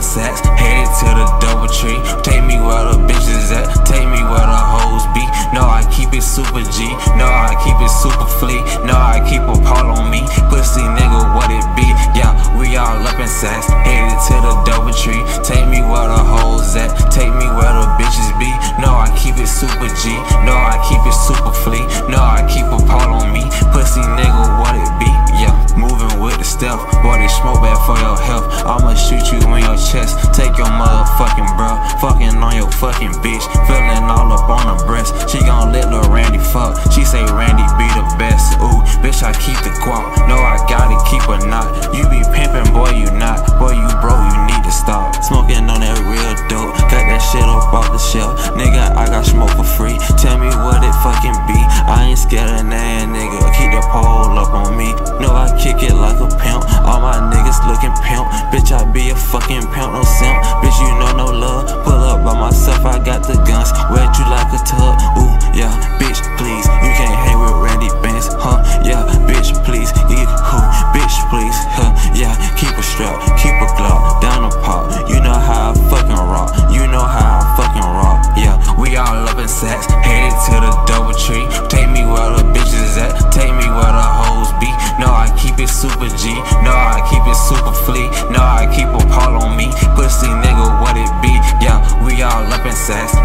in sacks, headed to the double tree. Take me where the bitches at, take me where the hoes be. No, I keep it super G, no, I keep it super fleet. No, I keep a Paul on me, pussy nigga, what it be? Yeah, we all up in sacks, headed to the double tree. Take me where the hoes at, take me where the bitches be. No, I keep it super G, no, I keep it super fleet. No, I keep a Paul on me, shoot you in your chest, take your motherfucking bro, fucking on your fucking bitch, feeling all up on her breast. She gon' let Lil Randy fuck, she say Randy be the best. Ooh, bitch, I keep the guap, no, I gotta keep a knot. You be pimping, boy, you not, boy, you broke, you need to stop. Smoking on that real dope, got that shit up off the shelf, nigga, I got smoke for free. Tell me what it fucking be, I ain't scared of that nigga, Bitch, I be a fucking pimp, no simp. Bitch, you know no love. Pull up by myself, I got the guns. Wet you like a tub. Ooh, yeah, bitch, please. You can't hang with Randy Bands, huh? Yeah, bitch, please. You who? Bitch, please, huh? Yeah, keep a strap, keep a glock, down a pop. You know how I fucking rock. You know how I fucking rock. Yeah, we all loving sex. headed to the double tree. Take me where the bitches at. Take me where the hoes be. No, I keep it super G. No, I keep it super fleet. success.